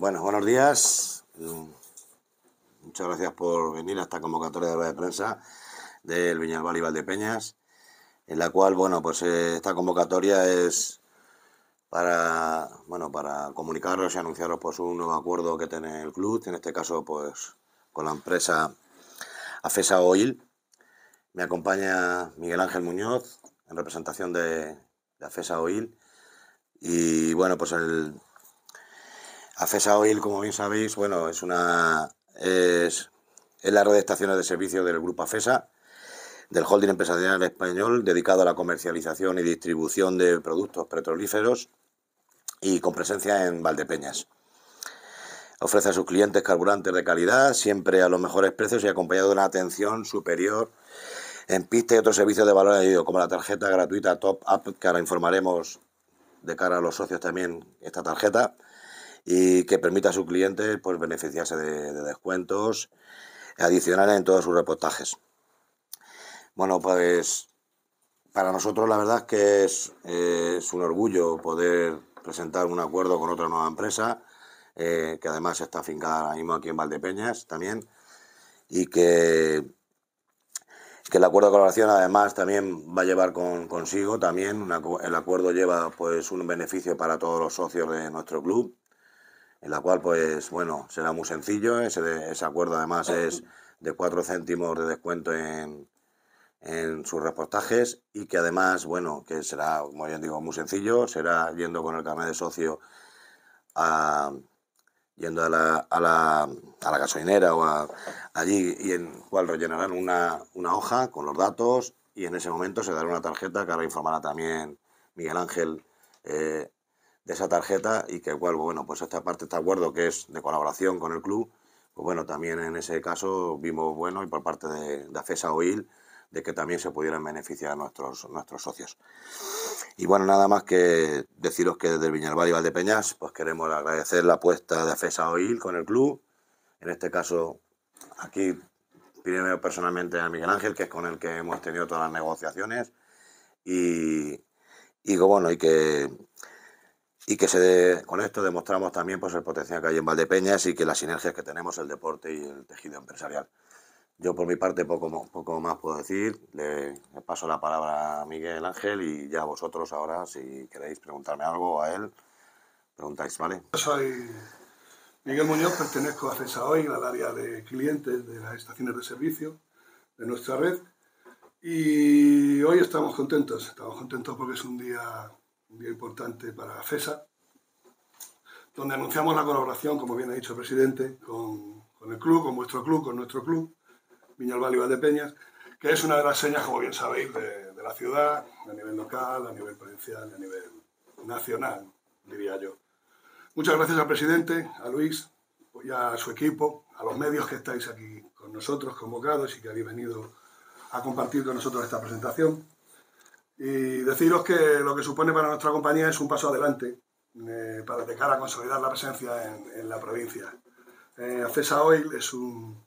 Bueno, buenos días. Muchas gracias por venir a esta convocatoria de rueda de prensa del Viñalbal y Valdepeñas, en la cual, bueno, pues eh, esta convocatoria es para, bueno, para comunicaros y anunciaros pues un nuevo acuerdo que tiene el club, en este caso pues con la empresa Afesa Oil. Me acompaña Miguel Ángel Muñoz en representación de, de Afesa Oil. Y bueno, pues el Afesa Oil, como bien sabéis, bueno, es una es, es la red de estaciones de servicio del grupo Afesa del holding empresarial español dedicado a la comercialización y distribución de productos petrolíferos y con presencia en Valdepeñas. Ofrece a sus clientes carburantes de calidad, siempre a los mejores precios y acompañado de una atención superior en pista y otros servicios de valor añadido, como la tarjeta gratuita Top Up, que ahora informaremos de cara a los socios también esta tarjeta, y que permite a sus clientes pues, beneficiarse de, de descuentos adicionales en todos sus reportajes. Bueno, pues para nosotros la verdad es que es, es un orgullo poder presentar un acuerdo con otra nueva empresa, eh, que además está afincada mismo aquí en Valdepeñas también, y que, que el acuerdo de colaboración además también va a llevar con, consigo también, el acuerdo lleva pues un beneficio para todos los socios de nuestro club, en la cual pues bueno, será muy sencillo, ese, ese acuerdo además es de 4 céntimos de descuento en, en sus reportajes y que además, bueno, que será, como bien digo, muy sencillo, será yendo con el carnet de socio a, yendo a la, a la, a la gasolinera o a, allí y en cual rellenarán una, una, hoja con los datos y en ese momento se dará una tarjeta que ahora informará también Miguel Ángel eh, de esa tarjeta y que cual, bueno, pues esta parte, este acuerdo que es de colaboración con el club, pues bueno, también en ese caso vimos bueno y por parte de, de AFESA Oil de que también se pudieran beneficiar nuestros, nuestros socios. Y bueno, nada más que deciros que desde Viñalbal y Valdepeñas pues queremos agradecer la apuesta de AFESA Oil con el club. En este caso, aquí primero personalmente a Miguel Ángel, que es con el que hemos tenido todas las negociaciones. Y, y bueno, y que, y que se de, con esto demostramos también pues, el potencial que hay en Valdepeñas y que las sinergias que tenemos el deporte y el tejido empresarial. Yo por mi parte poco, más puedo decir. Le, paso la palabra a Miguel Ángel y ya vosotros ahora, si queréis preguntarme algo a él, preguntáis, ¿vale? Soy Miguel Muñoz, pertenezco a CESA Hoy, al área de clientes de las estaciones de servicio de nuestra red. Y hoy estamos contentos, estamos contentos porque es un día, un día importante para FESA, donde anunciamos la colaboración, como bien ha dicho el presidente, con, con el club, con vuestro club, con nuestro club, Viñalbal y Valdepeñas, que es una de las señas, como bien sabéis, de, de, la ciudad, a nivel local, a nivel provincial, a nivel nacional, diría yo. Muchas gracias al presidente, a Luis y a su equipo, a los medios que estáis aquí con nosotros, convocados y que habéis venido a compartir con nosotros esta presentación. Y deciros que lo que supone para nuestra compañía es un paso adelante eh, para de cara a consolidar la presencia en, la provincia. Eh, Acesa Oil es un,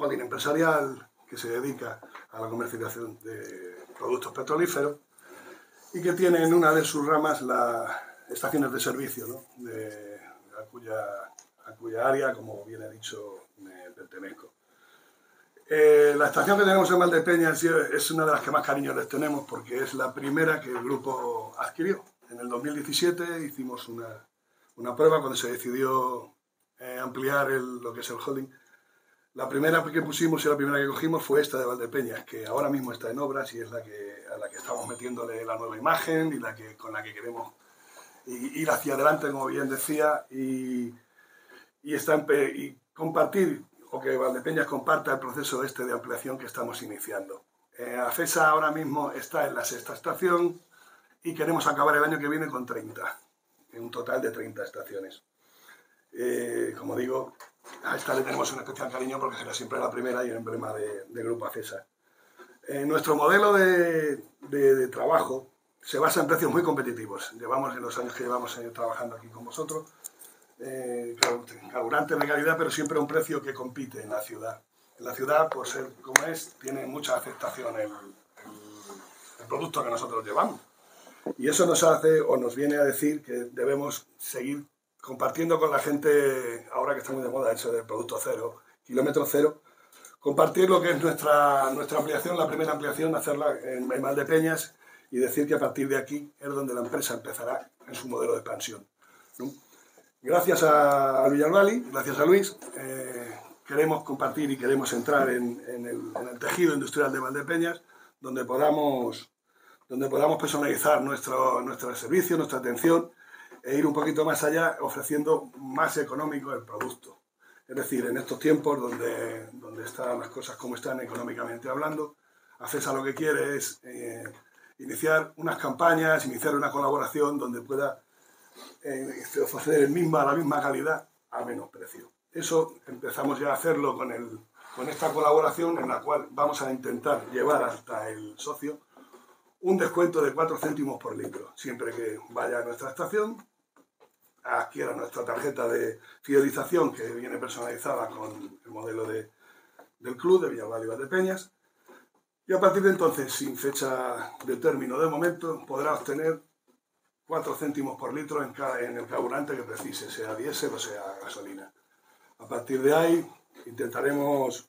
holding empresarial que se dedica a la comercialización de productos petrolíferos y que tiene en una de sus ramas las estaciones de servicio, de, a, cuya, área, como bien he dicho, me pertenezco. La estación que tenemos en Valdepeñas es una de las que más cariño les tenemos porque es la primera que el grupo adquirió. En el 2017 hicimos una, una prueba cuando se decidió eh, ampliar el, lo que es el holding la primera que pusimos y la primera que cogimos fue esta de Valdepeñas, que ahora mismo está en obras y es la que, a la que estamos metiéndole la nueva imagen y la que, con la que queremos ir hacia adelante, como bien decía, y, y, está en, y compartir, o que Valdepeñas comparta el proceso este de ampliación que estamos iniciando. Eh, AFESA ahora mismo está en la sexta estación y queremos acabar el año que viene con 30, en un total de 30 estaciones. Eh, como digo, a esta le tenemos un especial cariño porque será siempre la primera y el emblema de, de Grupo ACESA. Eh, nuestro modelo de, de, de, trabajo se basa en precios muy competitivos. Llevamos en los años que llevamos eh, trabajando aquí con vosotros, eh, carburantes de calidad, pero siempre a un precio que compite en la ciudad. En la ciudad, por ser como es, tiene mucha aceptación el producto que nosotros llevamos. Y eso nos hace o nos viene a decir que debemos seguir compartiendo con la gente, ahora que está muy de moda eso del producto cero, kilómetro cero, compartir lo que es nuestra, nuestra ampliación, la primera ampliación, hacerla en, en Valdepeñas y decir que a partir de aquí es donde la empresa empezará en su modelo de expansión. Gracias a, Villalbali, gracias a Luis, eh, queremos compartir y queremos entrar en, en, el, en, el, tejido industrial de Valdepeñas, donde podamos, donde podamos personalizar nuestro, nuestro servicio, nuestra atención e ir un poquito más allá ofreciendo más económico el producto. Es decir, en estos tiempos donde, donde están las cosas como están económicamente hablando, AFESA lo que quiere es eh, iniciar unas campañas, iniciar una colaboración donde pueda eh, ofrecer el misma, la misma calidad a menos precio. Eso empezamos ya a hacerlo con, el, con esta colaboración en la cual vamos a intentar llevar hasta el socio un descuento de 4 céntimos por litro, siempre que vaya a nuestra estación, adquiera nuestra tarjeta de fidelización que viene personalizada con el modelo de, del club de Villalba de Peñas. Y a partir de entonces, sin fecha de término de momento, podrá obtener 4 céntimos por litro en, cada, en el carburante que precise, sea diésel o sea gasolina. A partir de ahí, intentaremos,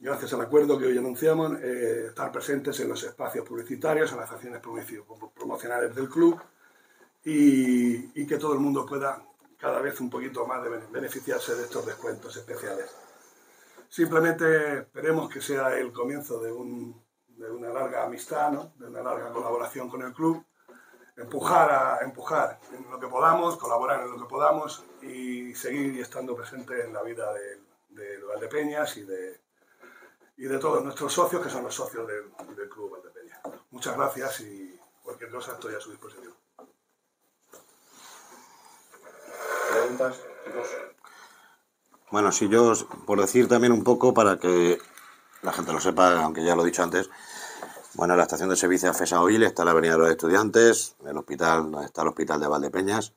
gracias al acuerdo que hoy anunciamos, eh, estar presentes en los espacios publicitarios, en las acciones promocionales del club y, y, que todo el mundo pueda cada vez un poquito más de beneficiarse de estos descuentos especiales. Simplemente esperemos que sea el comienzo de, un, de una larga amistad, ¿no? de una larga colaboración con el club, empujar a empujar en lo que podamos, colaborar en lo que podamos y seguir estando presente en la vida de, de Valdepeñas y de, y de todos nuestros socios, que son los socios del, del Club Valdepeñas. Muchas gracias y cualquier cosa estoy a su disposición. preguntas. Bueno, si yo, por decir también un poco para que la gente lo sepa, aunque ya lo he dicho antes, bueno, la estación de servicio de FESA Oil está en la Avenida de los Estudiantes, el hospital, está el hospital de Valdepeñas,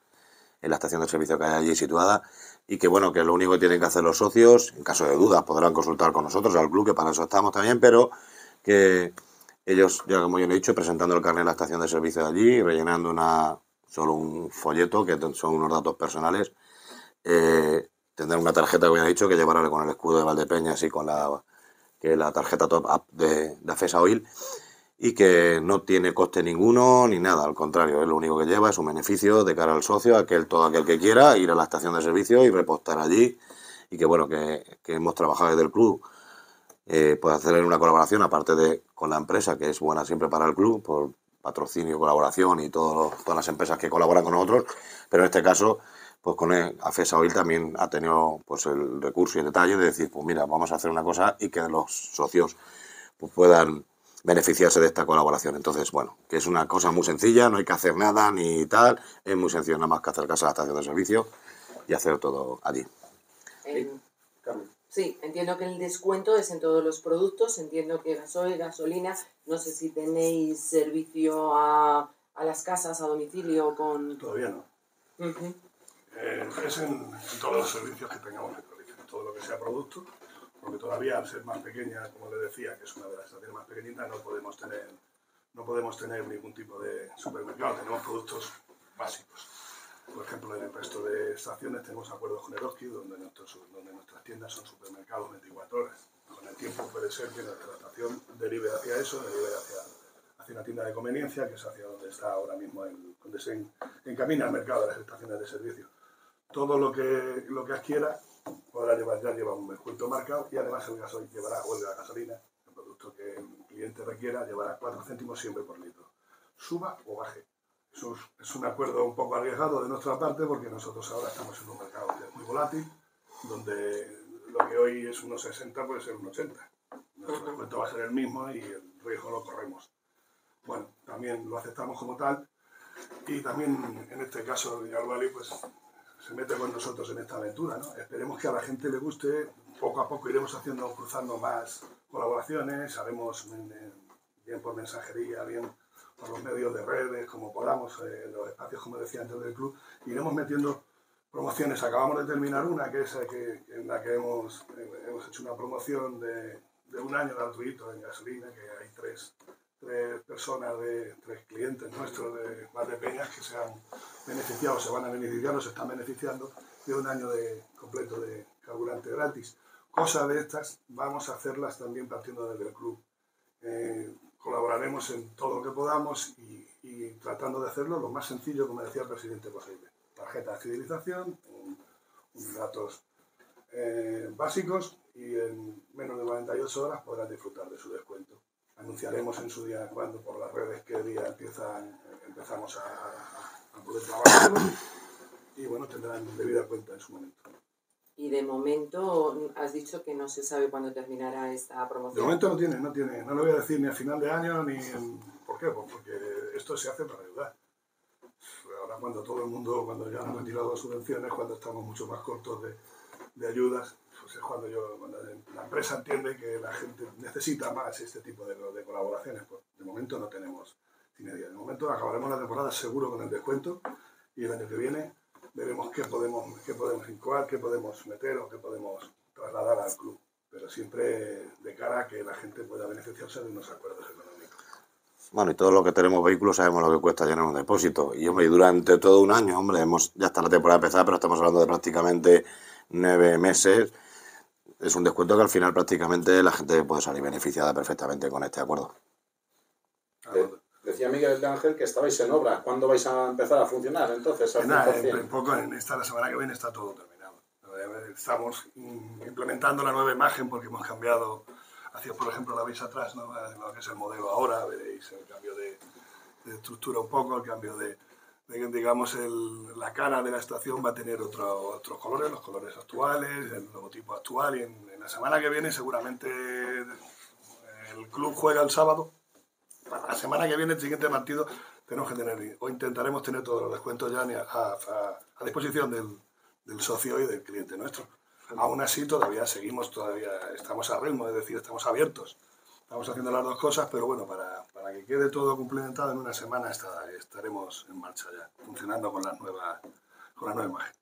en la estación de servicio que hay allí situada, y que bueno, que lo único que tienen que hacer los socios, en caso de dudas, podrán consultar con nosotros, al club, que para eso estamos también, pero que ellos, ya como yo he dicho, presentando el carnet en la estación de servicio de allí, rellenando una, solo un folleto, que son unos datos personales. Eh, tendrán una tarjeta, como ya he dicho, que llevará con el escudo de Valdepeñas y con la, que la tarjeta top up de, de AFESA Oil y que no tiene coste ninguno ni nada, al contrario, es lo único que lleva, es un beneficio de cara al socio, aquel, todo aquel que quiera ir a la estación de servicio y repostar allí. Y que bueno, que, hemos trabajado desde el club, eh, pues hacer una colaboración aparte de con la empresa, que es buena siempre para el club, por patrocinio, colaboración y todos todas las empresas que colaboran con nosotros, pero en este caso, pues con AFESA Oil también ha tenido pues el recurso y el detalle de decir, pues mira, vamos a hacer una cosa y que los socios pues, puedan beneficiarse de esta colaboración. Entonces, bueno, que es una cosa muy sencilla, no hay que hacer nada ni tal, es muy sencillo nada más que acercarse a la estación de servicio y hacer todo allí. Eh, sí, entiendo que el descuento es en todos los productos, entiendo que gasoil, gasolina, no sé si tenéis servicio a, a las casas, a domicilio con... Todavía no. Uh -huh. eh, es en, en, todos los servicios que tengamos en todo lo que sea producto, porque todavía al ser más pequeña, como le decía, que es una de las estaciones más pequeñitas, no podemos tener, no podemos tener ningún tipo de supermercado, tenemos productos básicos. Por ejemplo, en el resto de estaciones tenemos acuerdos con Eroski, donde, donde nuestras tiendas son supermercados 24 horas. Con el tiempo puede ser que nuestra estación derive hacia eso, derive hacia, hacia una tienda de conveniencia, que es hacia donde está ahora mismo, el, donde se encamina el mercado de las estaciones de servicio. Todo lo que, lo que adquiera podrá llevar, ya lleva un descuento marcado y además el gasoil llevará, o la gasolina, el producto que el cliente requiera, llevará 4 céntimos siempre por litro. Suba o baje. Eso es un acuerdo un poco arriesgado de nuestra parte porque nosotros ahora estamos en un mercado muy volátil, donde lo que hoy es unos 60 puede ser un 80. Nuestro descuento va a ser el mismo y el riesgo lo corremos. Bueno, también lo aceptamos como tal y también en este caso de Valley pues se mete con nosotros en esta aventura. ¿no? Esperemos que a la gente le guste. Poco a poco iremos haciendo, cruzando más colaboraciones, haremos bien por mensajería, bien por los medios de redes, como podamos, eh, los espacios, como decía antes del club, iremos metiendo promociones. Acabamos de terminar una, que es que, en la que hemos, hemos hecho una promoción de, de un año gratuito en gasolina, que hay tres, tres personas, de tres clientes nuestros de Valdepeñas que se han beneficiado, se van a beneficiar o se están beneficiando de un año de, completo de carburante gratis. Cosas de estas vamos a hacerlas también partiendo desde el club. Eh, colaboraremos en todo lo que podamos y, tratando de hacerlo lo más sencillo, como decía el presidente, posible. Tarjeta de fidelización, datos eh, básicos y en menos de 98 horas podrán disfrutar de su descuento. Anunciaremos en su día cuando por las redes qué día empiezan, empezamos a, a poder trabajar y bueno, tendrán debida cuenta en su momento. Y de momento has dicho que no se sabe cuándo terminará esta promoción. De momento no tiene, no tiene. No lo voy a decir ni a final de año ni ¿Por qué? Pues porque esto se hace para ayudar. Ahora cuando todo el mundo, cuando ya han retirado subvenciones, cuando estamos mucho más cortos de, de ayudas, pues es cuando, yo, cuando la empresa entiende que la gente necesita más este tipo de, de colaboraciones. Pues de momento no tenemos sin De momento acabaremos la temporada seguro con el descuento y el año que viene veremos qué podemos, qué podemos incoar, qué podemos meter o qué podemos trasladar al club. Pero siempre de cara a que la gente pueda beneficiarse de unos acuerdos económicos. Bueno, y todos los que tenemos vehículos sabemos lo que cuesta llenar un depósito. Y, hombre, durante todo un año, hombre, hemos, ya está la temporada empezada, pero estamos hablando de prácticamente nueve meses. Es un descuento que al final prácticamente la gente puede salir beneficiada perfectamente con este acuerdo. Decía Miguel de Ángel que estabais en obra. ¿Cuándo vais a empezar a funcionar entonces? en, poco, en esta la semana que viene está todo terminado. Estamos implementando la nueva imagen porque hemos cambiado, hacia por ejemplo la veis atrás, ¿no? lo que es el modelo ahora, veréis el cambio de, estructura un poco, el cambio de, digamos, el, la cara de la estación va a tener otro, otros colores, los colores actuales, el logotipo actual y en, en la semana que viene seguramente el club juega el sábado la semana que viene, el siguiente partido, tenemos que tener, o intentaremos tener todos los descuentos ya a, disposición del, socio y del cliente nuestro. Aún así, todavía seguimos, todavía estamos a ritmo, es decir, estamos abiertos. Estamos haciendo las dos cosas, pero bueno, para, para que quede todo complementado en una semana estaremos en marcha ya, funcionando con la nueva, con la nueva imagen.